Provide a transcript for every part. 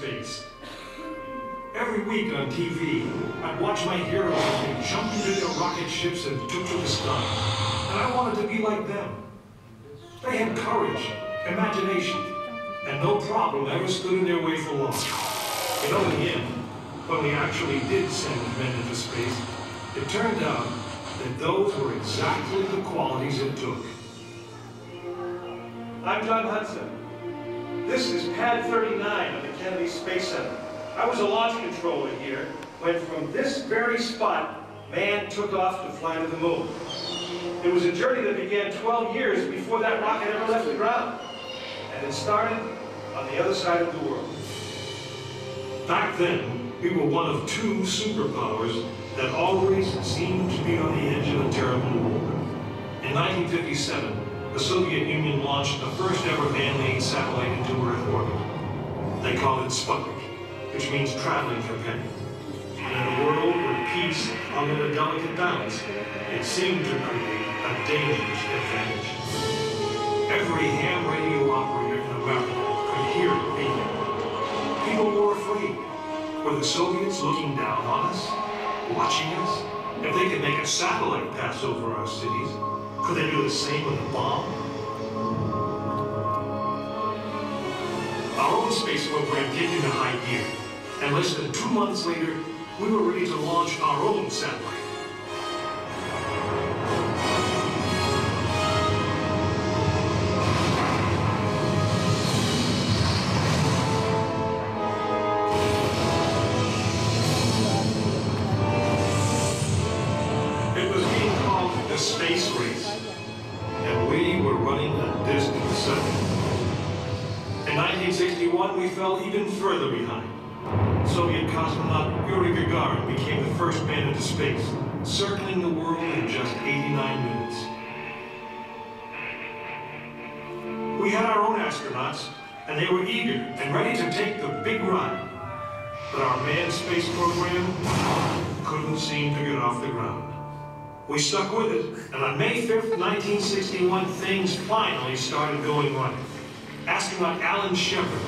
space. Every week on TV, I'd watch my heroes as they into their rocket ships and took to the sky. And I wanted to be like them. They had courage, imagination, and no problem ever stood in their way for long. In the end, when we actually did send men into space, it turned out that those were exactly the qualities it took. I'm John Hudson. This is Pad 39 of the Kennedy Space Center. I was a launch controller here when from this very spot, man took off to fly to the moon. It was a journey that began 12 years before that rocket ever left the ground. And it started on the other side of the world. Back then, we were one of two superpowers that always seemed to be on the edge of a terrible war. In 1957, the Soviet Union launched the first ever man-made satellite into Earth orbit. They called it Sputnik which means traveling companion. And in a world where peace hung in a delicate balance, it seemed to create a dangerous advantage. Every ham radio operator in America could hear it beeping. People were afraid. Were the Soviets looking down on us? Watching us? If they could make a satellite pass over our cities, could they do the same with a bomb? Our own space program kicked into high gear. And less than two months later, we were ready to launch our own satellite. Space race, and we were running a distant second. In 1961, we fell even further behind. Soviet cosmonaut Yuri Gagarin became the first man into space, circling the world in just 89 minutes. We had our own astronauts, and they were eager and ready to take the big ride. But our manned space program couldn't seem to get off the ground. We stuck with it, and on May 5th, 1961, things finally started going right. Astronaut Alan Shepard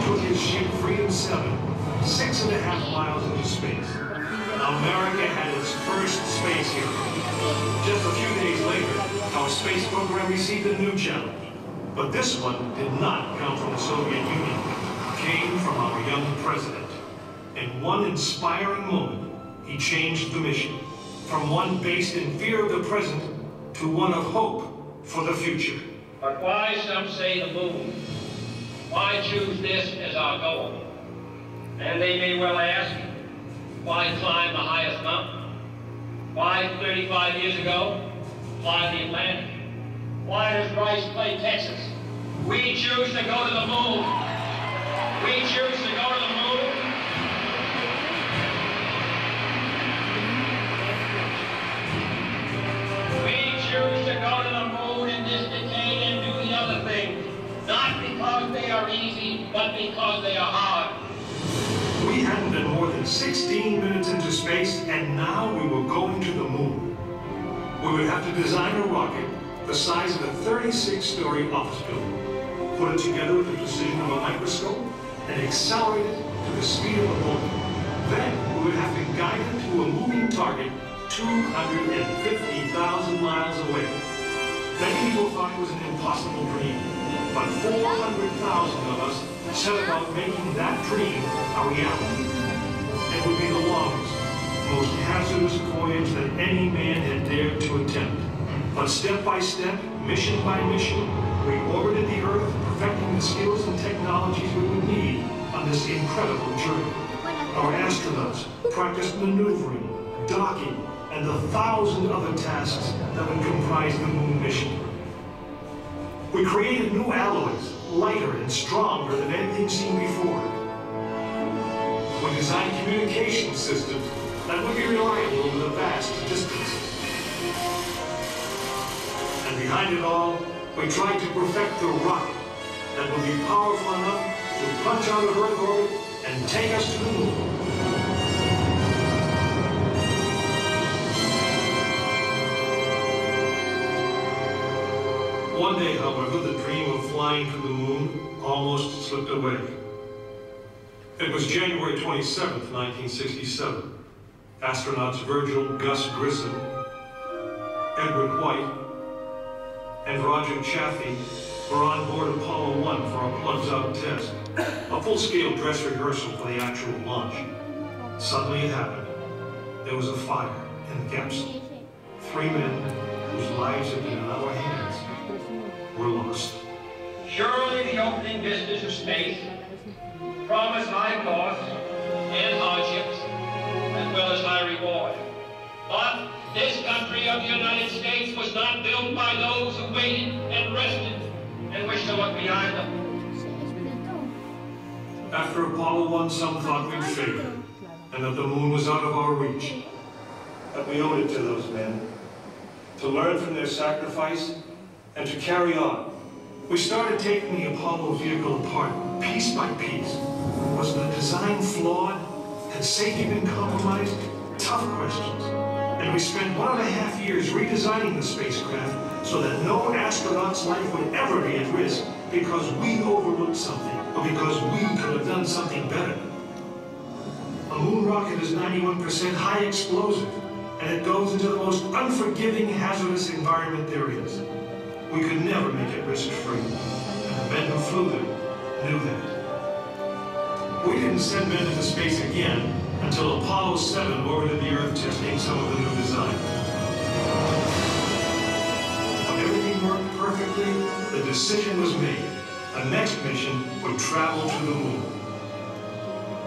took his ship Freedom 7 six and a half miles into space. America had its first space hero. Just a few days later, our space program received a new challenge. But this one did not come from the Soviet Union. It came from our young president. In one inspiring moment, he changed the mission from one based in fear of the present to one of hope for the future. But why, some say, the moon? Why choose this as our goal? And they may well ask, why climb the highest mountain? Why 35 years ago, fly the Atlantic? Why does Rice play Texas? We choose to go to the moon. We choose to go to the because they are hard. We hadn't been more than 16 minutes into space, and now we were going to the moon. We would have to design a rocket the size of a 36-story office building, put it together with the precision of a microscope, and accelerate it to the speed of a bullet. Then we would have to guide it to a moving target 250,000 miles away. Many people thought it was an impossible dream, but 400,000 of us set about making that dream a reality. It would be the longest, most hazardous voyage that any man had dared to attempt. But step by step, mission by mission, we orbited the Earth, perfecting the skills and technologies we would need on this incredible journey. Our astronauts practiced maneuvering, docking, and the thousand other tasks that would comprise the moon mission. We created new alloys, lighter and stronger than anything seen before. We designed communication systems that would be reliable over the vast distances. And behind it all, we tried to perfect the rocket that would be powerful enough to punch out of Earth orbit and take us to the moon. One day, however, the dream of flying to the moon almost slipped away. It was January 27, 1967. Astronauts Virgil Gus Grissom, Edward White, and Roger Chaffee were on board Apollo 1 for a plugs-out test, a full-scale dress rehearsal for the actual launch. Suddenly it happened. There was a fire in the capsule. Three men, whose lives had been in our hands. Surely the opening vistas of space promise high costs and hardships, as well as high reward. But this country of the United States was not built by those who waited and rested and wished to look behind them. After Apollo 1, some thought we'd failed, and that the moon was out of our reach. But we owed it to those men to learn from their sacrifice and to carry on. We started taking the Apollo vehicle apart, piece by piece. Was the design flawed? Had safety been compromised? Tough questions. And we spent one and a half years redesigning the spacecraft so that no astronaut's life would ever be at risk because we overlooked something, or because we could have done something better. A moon rocket is 91% high explosive, and it goes into the most unforgiving, hazardous environment there is. We could never make it risk-free, and the men who flew them knew that. We didn't send men into space again until Apollo 7 orbited the Earth testing some of the new design. When everything worked perfectly, the decision was made. The next mission would travel to the moon.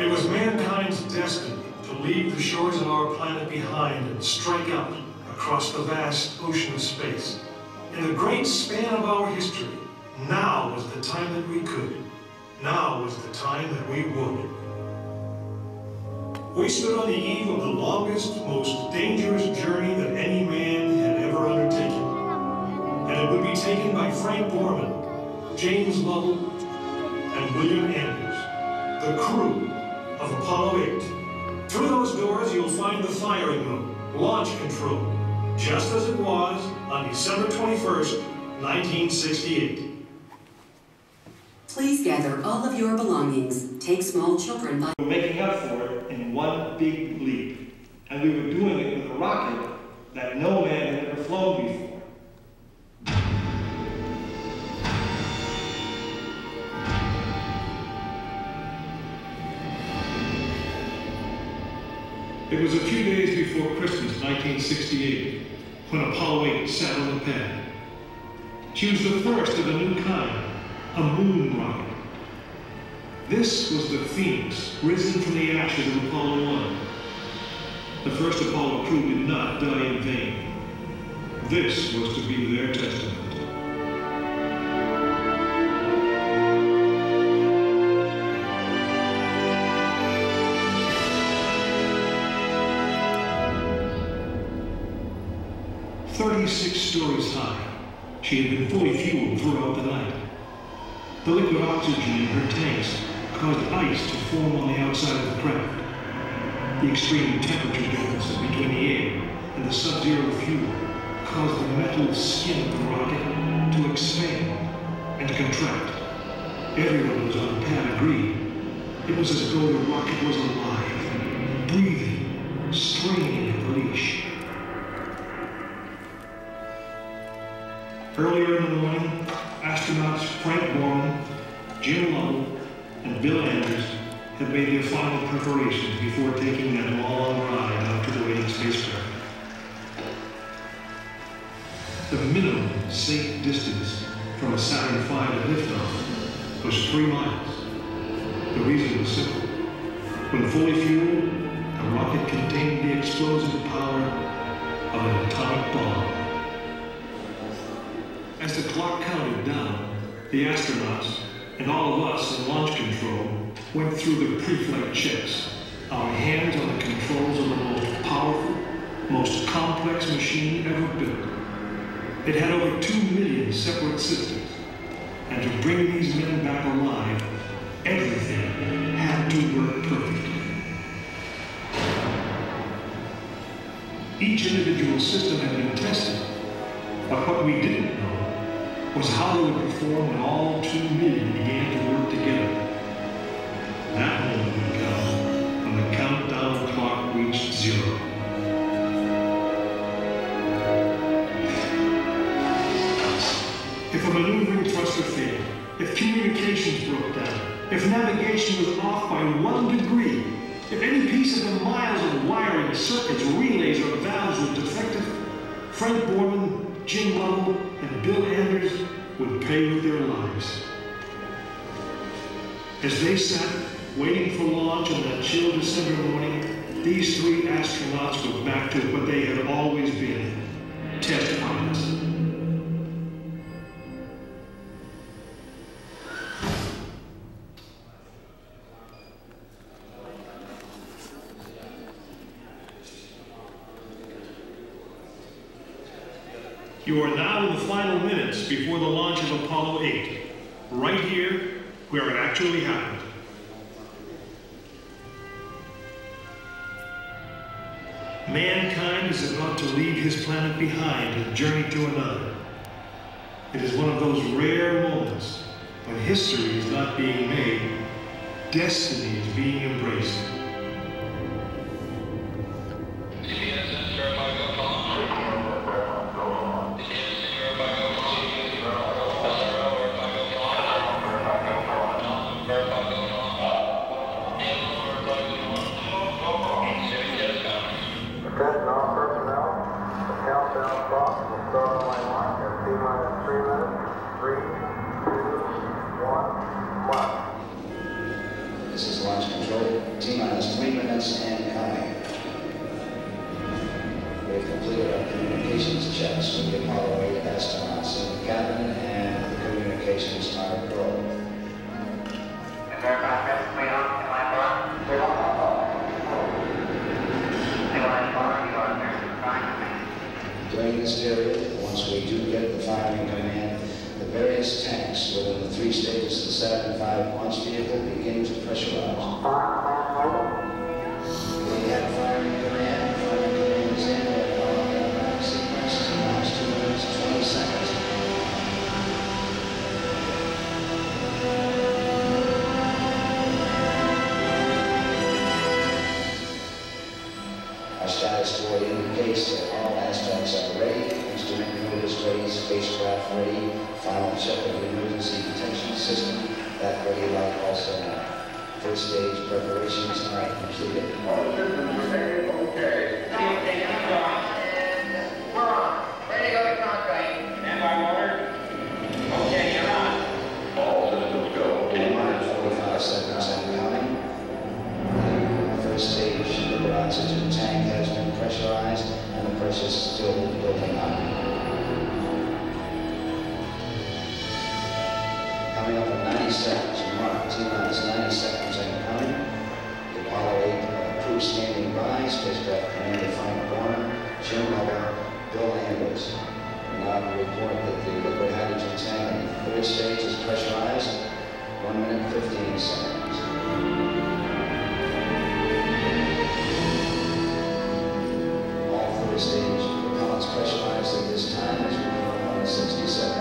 It was mankind's destiny to leave the shores of our planet behind and strike out across the vast ocean of space. In the great span of our history, now was the time that we could. Now was the time that we would. We stood on the eve of the longest, most dangerous journey that any man had ever undertaken. And it would be taken by Frank Borman, James Lovell, and William Anders, the crew of Apollo 8. Through those doors, you'll find the firing room, launch control, just as it was on December 21st, 1968. Please gather all of your belongings. Take small children by We were making up for it in one big leap. And we were doing it with a rocket that no man had ever flown before. It was a few days before Christmas 1968 when Apollo 8 sat on the pad. She was the first of a new kind, a moon rocket. This was the Phoenix, risen from the ashes of Apollo 1. The first Apollo crew did not die in vain. This was to be their testament. Thirty-six stories high, she had been fully fueled throughout the night. The liquid oxygen in her tanks caused ice to form on the outside of the craft. The extreme temperature differences between the air and the sub-zero fuel caused the metal skin of the rocket to expand and contract. Everyone was on pad agreed. It was as though the rocket was alive, breathing, straining Earlier in the morning, astronauts Frank Borman, Jim Lovell, and Bill Anders had made their final preparations before taking that long ride out to the waiting spacecraft. The minimum safe distance from a Saturn V to liftoff was three miles. The reason was simple. When fully fueled, the rocket contained the explosive power of an atomic bomb. As the clock counted down, the astronauts and all of us in launch control went through the pre-flight checks. Our hands on the controls of the most powerful, most complex machine ever built. It had over two million separate systems. And to bring these men back alive, everything had to work perfectly. Each individual system had been tested, but what we didn't was how they would perform when all two men began to work together. That moment would come when the countdown clock reached zero. If a maneuvering thruster failed, if communications broke down, if navigation was off by one degree, if any piece of the miles of wiring, circuits, relays, or valves was defective, Frank Borman, Jim Lovell, and Bill Anders would pay with their lives. As they sat, waiting for launch on that chill December morning, these three astronauts were back to what they had always been, test pilots. Apollo 8, right here where it actually happened. Mankind is about to leave his planet behind and journey to another. It is one of those rare moments when history is not being made, destiny is being embraced. We have completed our communications checks with the Apollo 8 astronauts in the cabin and the communications tower probe. Is everybody ready to clean up? Am I on? Clear up. T minus one, you are clear to fine. During this period, once we do get the firing command, the various tanks within the three stages of the Saturn V launch vehicle begin to pressurize. First stage preparations are completed. We're on. To. Okay. One minute, 45 seconds. First stage liquid oxygen tank has been pressurized and the pressure is still building up. Coming up 90 seconds, mark T minus 90 seconds and counting. The Apollo 8 uh, crew standing by, spacecraft commander Frank Borman, Jim Lovell, Bill Anders. We now report that the liquid hydrogen tank in the third stage is pressurized. One minute, 15 seconds. Stage propellants pressurized at this time as we go